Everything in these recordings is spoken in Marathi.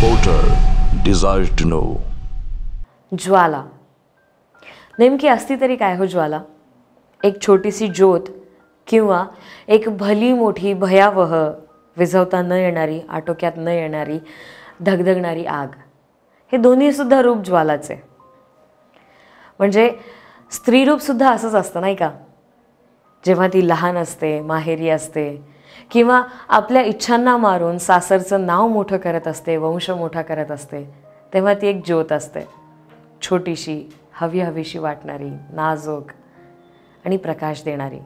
Reporter desire to know Jwala. नेमकी असती तरी काय हो ज्वाला? एक छोटीशी ज्योत किंवा एक भली मोठी भयावह विझवता न येणारी आटोक्यात न येणारी धगधगणारी आग. हे दोन्हीसुद्धा रूप ज्वालाचे. म्हणजे स्त्रीरूपसुद्धा असंच असतं नाही का? जेव्हा ती लहान असते माहेरी असते किंवा आपल्या इच्छांना मारून सासरचं नाव मोठं करत असते वंश मोठा करत असते तेव्हा ती एक ज्योत असते. छोटीशी हवी हवीशी वाटणारी नाजूक आणि प्रकाश देणारी.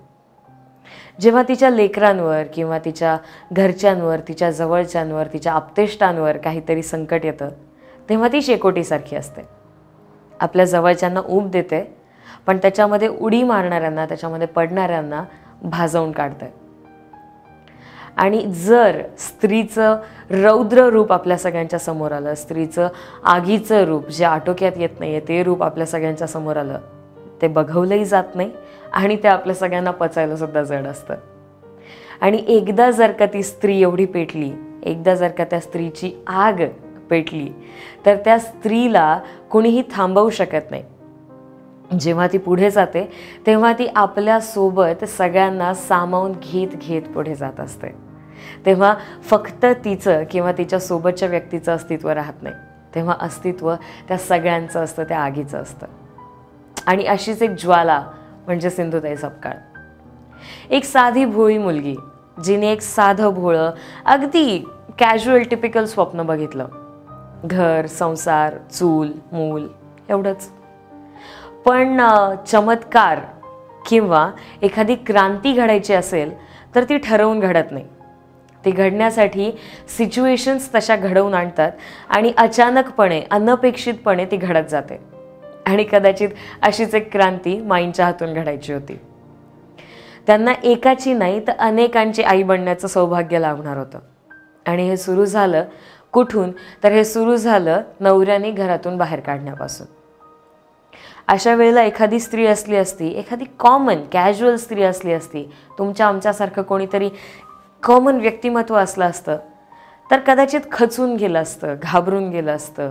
जेव्हा तिच्या लेकरांवर किंवा तिच्या घरच्यांवर तिच्या जवळच्यांवर तिच्या आपतेष्टांवर काहीतरी संकट येतं तेव्हा ती शेकोटीसारखी असते. आपल्या जवळच्यांना ऊब देते पण त्याच्यामध्ये उडी मारणाऱ्यांना त्याच्यामध्ये पडणाऱ्यांना भाजवून काढते. आणि जर स्त्रीचं रौद्र रूप आपल्या सगळ्यांच्या समोर आलं स्त्रीचं आगीचं रूप जे आटोक्यात येत नाही आहे ते रूप आपल्या सगळ्यांच्या समोर आलं ते बघवलंही जात नाही आणि ते आपल्या सगळ्यांना पचायला सुद्धा जड असतं. आणि एकदा जर का ती स्त्री एवढी पेटली एकदा जर का त्या स्त्रीची आग पेटली तर त्या स्त्रीला कोणीही थांबवू शकत नाही. जेव्हा ती पुढे जाते तेव्हा ती आपल्यासोबत सगळ्यांना सामावून घेत घेत पुढे जात असते. तेव्हा फक्त तिचं किंवा तिच्या सोबतच्या व्यक्तीचं अस्तित्व राहत नाही. तेव्हा अस्तित्व त्या सगळ्यांचं असतं त्या आगीचं असतं. आणि अशीच एक ज्वाला म्हणजे सिंधुताई सपकाळ. एक साधी भोळी मुलगी जिने एक साधं भोळं अगदी कॅज्युअल टिपिकल स्वप्न बघितलं. घर संसार चूल मूल एवढंच. पण चमत्कार किंवा एखादी क्रांती घडायची असेल तर ती ठरवून घडत नाही. ती घडण्यासाठी सिच्युएशन्स तशा घडवून आणतात आणि अचानकपणे अनपेक्षितपणे ती घडत जाते. आणि कदाचित अशीच एक क्रांती माईंच्या हातून घडायची होती. त्यांना एकाची नाही तर अनेकांची आई बनण्याचं सौभाग्य लाभणार होतं. आणि हे सुरू झालं कुठून? तर हे सुरू झालं नवऱ्याने घरातून बाहेर काढण्यापासून. अशा वेळेला एखादी स्त्री असली असती एखादी कॉमन कॅज्युअल स्त्री असली असती तुमच्या आमच्यासारखं कोणीतरी कॉमन व्यक्तिमत्व असलं असतं तर कदाचित खचून गेलं असतं घाबरून गेलं असतं.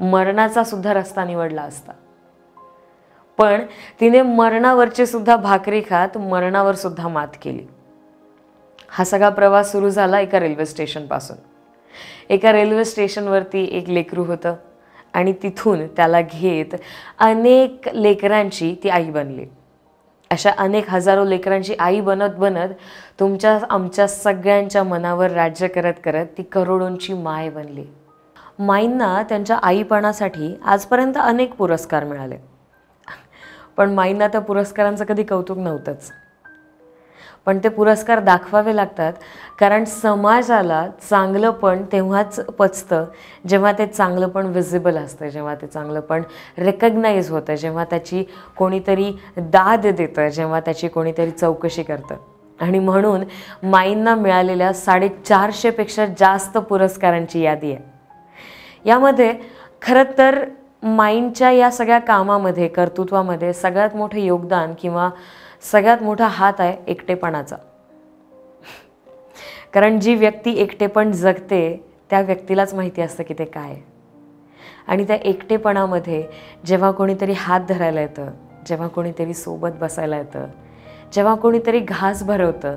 मरणाचा सुद्धा रस्ता निवडला असता. पण तिने मरणावरची सुद्धा भाकरी खात मरणावर सुद्धा मात केली. हा सगळा प्रवास सुरू झाला एका रेल्वे स्टेशनपासून. एका रेल्वे स्टेशनवरती एक लेकरू होतं आणि तिथून त्याला घेत अनेक लेकरांची ती आई बनली. अशा अनेक हजारो लेकरांची आई बनत बनत तुमच्या आमच्या सगळ्यांच्या मनावर राज्य करत करत ती करोडोंची माय बनली. माईंना त्यांच्या आईपणासाठी आजपर्यंत अनेक पुरस्कार मिळाले. पण माईंना त्या पुरस्कारांचं कधी कौतुक नव्हतंच. पण ते पुरस्कार दाखवावे लागतात. कारण समाजाला चांगलं पण तेव्हाच पचतं जेव्हा ते चांगलं पण विजिबल असतं जेव्हा ते चांगलं पण रेकग्नाईज होतं जेव्हा त्याची कोणीतरी दाद देतं जेव्हा त्याची कोणीतरी चौकशी करतं. आणि म्हणून माईंना मिळालेल्या साडेचारशेपेक्षा जास्त पुरस्कारांची यादी आहे. यामध्ये खरं तर माइंडच्या या सगळ्या कामामध्ये कर्तृत्वामध्ये सगळ्यात मोठं योगदान किंवा सगळ्यात मोठा हात आहे एकटेपणाचा. कारण जी व्यक्ती एकटेपण जगते त्या व्यक्तीलाच माहिती असतं की ते काय. आहे. आणि त्या एकटेपणामध्ये जेव्हा कोणीतरी हात धरायला येतं जेव्हा कोणीतरी सोबत बसायला येतं जेव्हा कोणीतरी घास भरवतं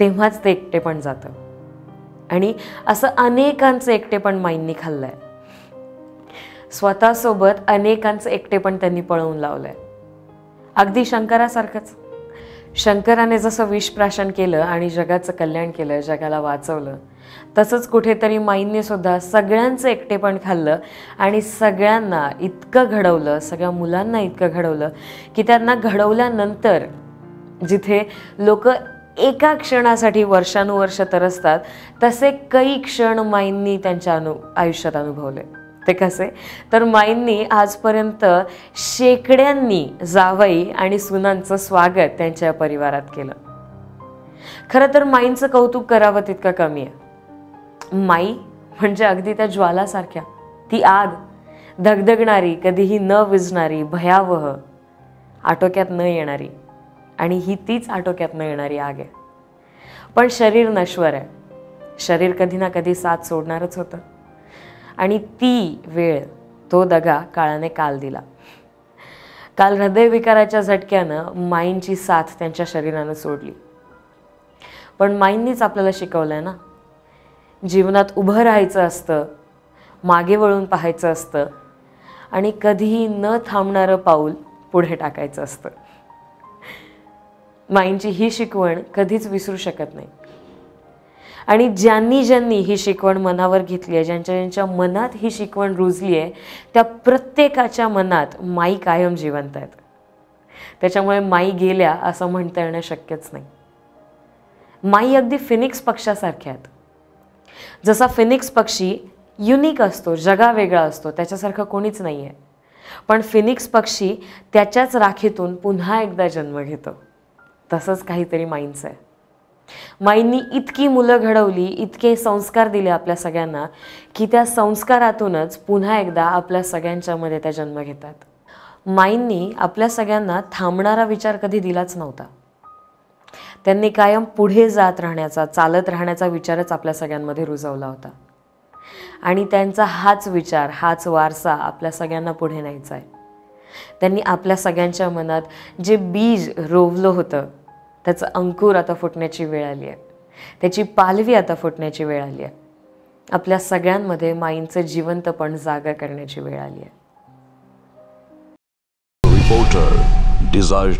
तेव्हाच ते एकटेपण जातं. आणि असं अनेकांचं एकटेपण माईंनी खाल्लं आहे स्वतःसोबत अनेकांचं एकटेपण त्यांनी पळवून लावलं आहे अगदी शंकरासारखंच. शंकराने जसं विषप्राशन केलं आणि जगाचं कल्याण केलं जगाला वाचवलं तसंच कुठेतरी माईंनी सुद्धा सगळ्यांचं एकटेपण खाल्लं आणि सगळ्यांना इतकं घडवलं सगळ्या मुलांना इतकं घडवलं की त्यांना घडवल्यानंतर जिथे लोक एका क्षणासाठी वर्षानुवर्ष तरसतात तसे काही क्षण माईंनी त्यांच्या अनु आयुष्यात अनुभवले. ते कसे तर माईंनी आजपर्यंत शेकड्यांनी जावई आणि सुनांचं स्वागत त्यांच्या परिवारात केलं. खरं तर माईंचं कौतुक करावं तितकं कमी आहे. माई म्हणजे अगदी त्या ज्वालासारख्या. ती आग धगधगणारी कधीही न विझणारी भयावह आटोक्यात न येणारी. आणि ही तीच आटोक्यात न येणारी आग आहे. पण शरीर नश्वर आहे. शरीर कधी ना कधी साथ सोडणारच होतं. आणि ती वेळ तो दगा काळाने काल दिला. काल हृदयविकाराच्या झटक्यानं माईंची साथ त्यांच्या शरीरानं सोडली. पण माईंनीच आपल्याला शिकवलं आहे ना? जीवनात उभं राहायचं असतं मागे वळून पाहायचं असतं आणि कधीही न थांबणारं पाऊल पुढे टाकायचं असतं. माईंची ही शिकवण कधीच विसरू शकत नाही. आणि ज्यांनी ज्यांनी ही शिकवण मनावर घेतली आहे ज्यांच्या ज्यांच्या मनात ही शिकवण रुजली आहे त्या प्रत्येकाच्या मनात माई कायम जिवंत आहेत. त्याच्यामुळे माई गेल्या असं म्हणता येणं शक्यच नाही. माई अगदी फिनिक्स पक्षासारख्या आहेत. जसा फिनिक्स पक्षी युनिक असतो जगा वेगळा असतो त्याच्यासारखं कोणीच नाही आहे पण फिनिक्स पक्षी त्याच्याच राखीतून पुन्हा एकदा जन्म घेतो. तसंच काहीतरी माईंचं आहे माईंनी इतकी मुलं घडवली इतके संस्कार दिले आपल्या सगळ्यांना की त्या संस्कारातूनच पुन्हा एकदा आपल्या सगळ्यांच्यामध्ये त्या जन्म घेतात. माईंनी आपल्या सगळ्यांना थांबणारा विचार कधी दिलाच नव्हता. त्यांनी कायम पुढे जात राहण्याचा चालत राहण्याचा विचारच आपल्या सगळ्यांमध्ये रुजवला होता. आणि त्यांचा हाच विचार हाच वारसा आपल्या सगळ्यांना पुढे न्यायचा आहे. त्यांनी आपल्या सगळ्यांच्या मनात जे बीज रोवलं होतं त्याचं अंकुर आता फुटण्याची वेळ आली आहे. त्याची पालवी आता फुटण्याची वेळ आली आहे. आपल्या सगळ्यांमध्ये माईंचं जिवंतपण जागा करण्याची वेळ आली आहे. Reporter desires